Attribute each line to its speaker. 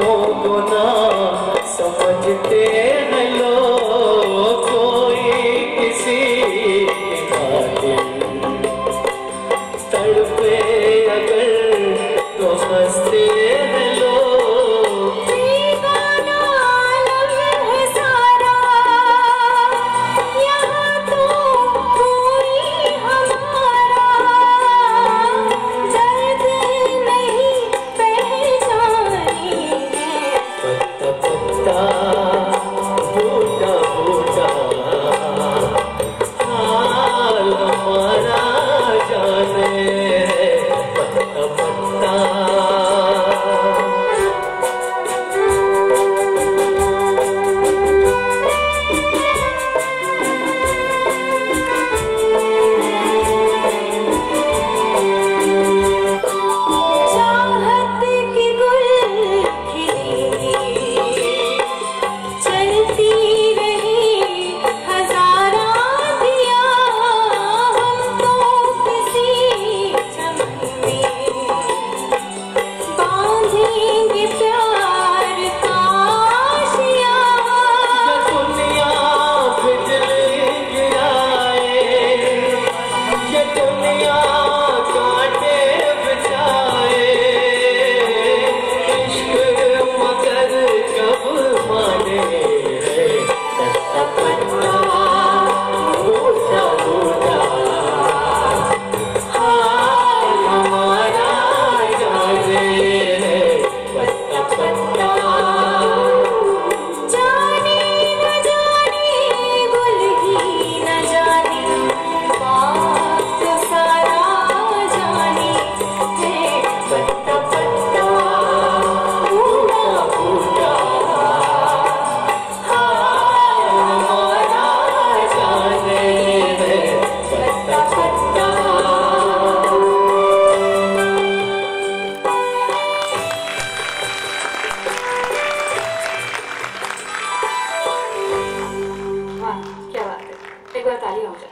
Speaker 1: लोग ना समझते हैं लोग।
Speaker 2: 不要打理我。